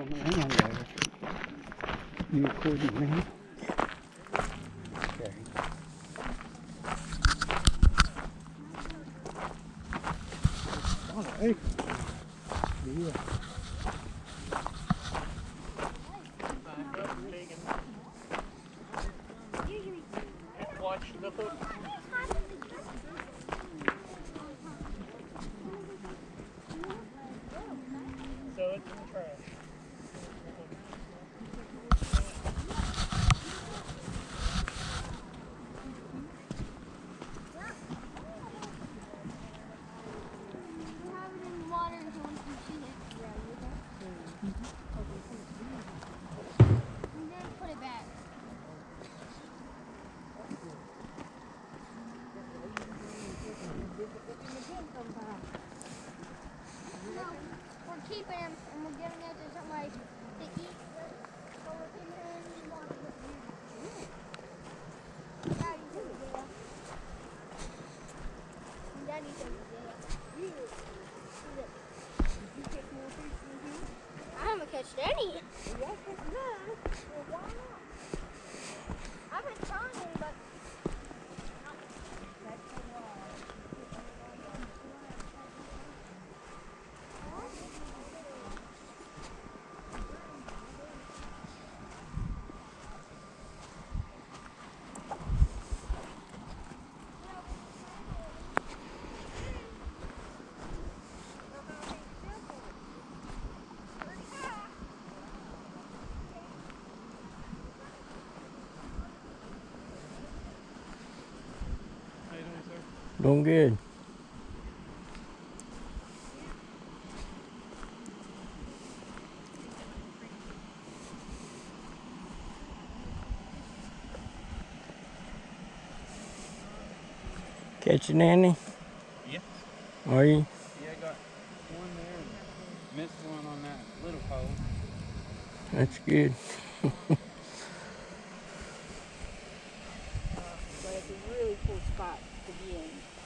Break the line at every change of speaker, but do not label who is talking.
なんなんだろう有効にね Hey. Yeah.
Watch the hook.
No, we're keeping him and we're giving it to somebody to eat. So we're keeping him. Daddy's in. Daddy's jail. I haven't catched any. I've been trying, but
How you doing,
good. Catching any?
Yeah.
Are you?
Yeah, I got one there and missed one on that little pole.
That's good.
spot to be in.